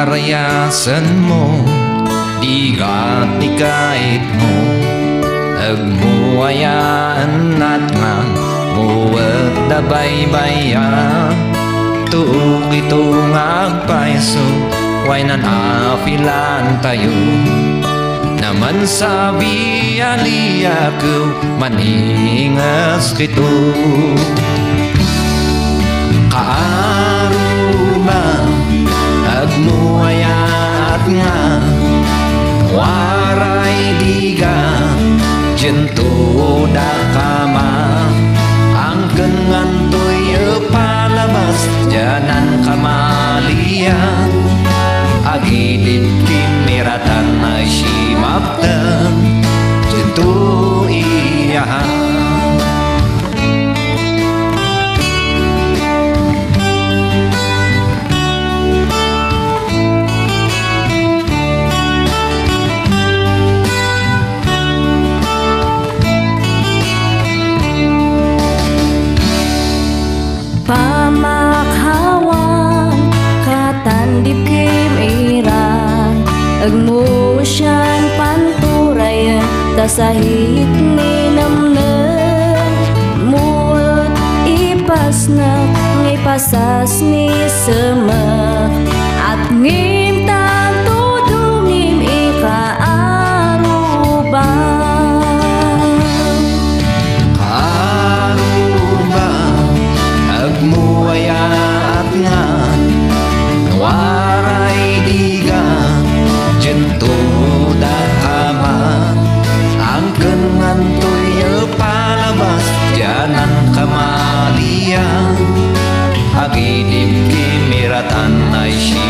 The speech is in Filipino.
Narayasan mo. Di kat ni kahit mo. Nagmuayaan at nga Muwag na baybayan Tuog itong agpaiso Way nan apilan tayo? Naman sabi aliya ko Maningas kito udah kama angkengan tuye palamas janan kamalia agidin sian panturaya tasahit ninamnen mulut ipasna pasas ni semua. Amalia Agidip kimiratan ay siya